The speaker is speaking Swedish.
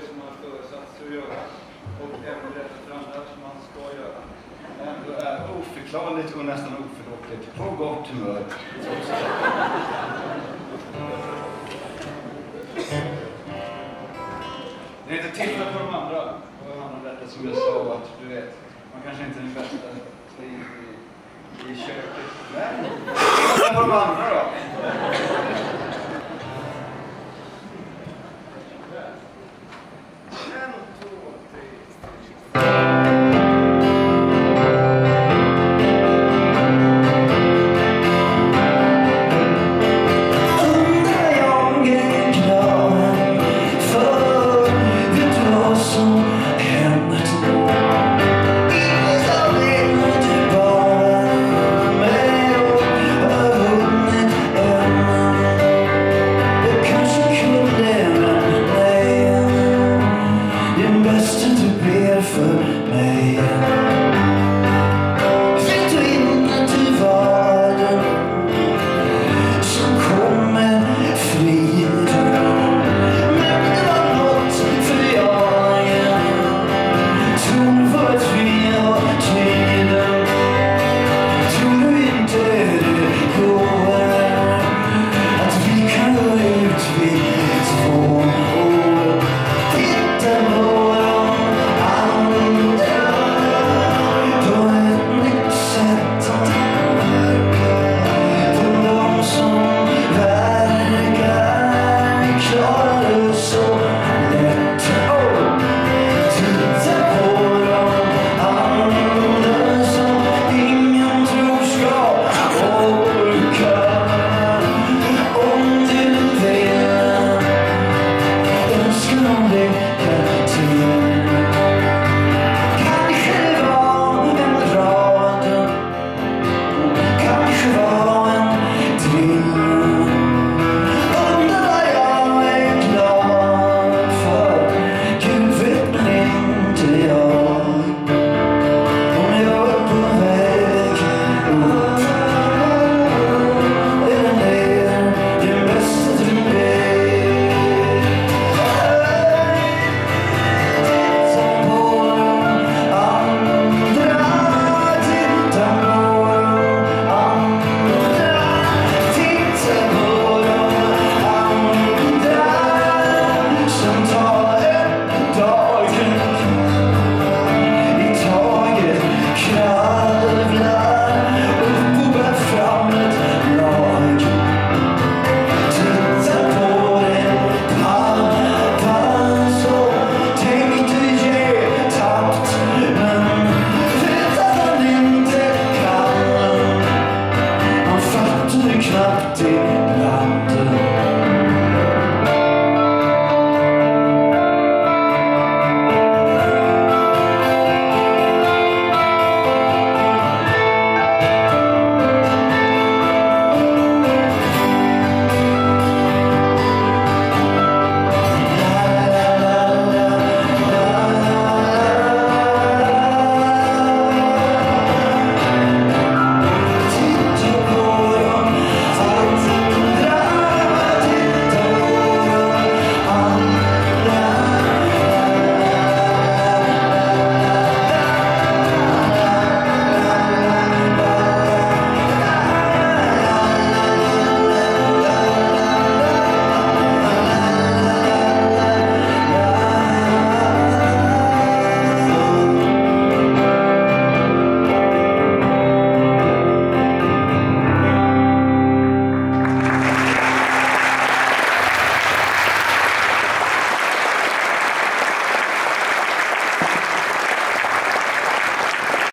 det som man föresatt sig att göra och även berätta för andra att man ska göra. Ändå är oförklarligt och nästan oförlåtligt på gott humör. Det är inte tillfälligt på de andra. Och han har detta som jag sa att du vet, man kanske inte är den bästa i, i, i köket. Men, titta på de andra då? Safety in London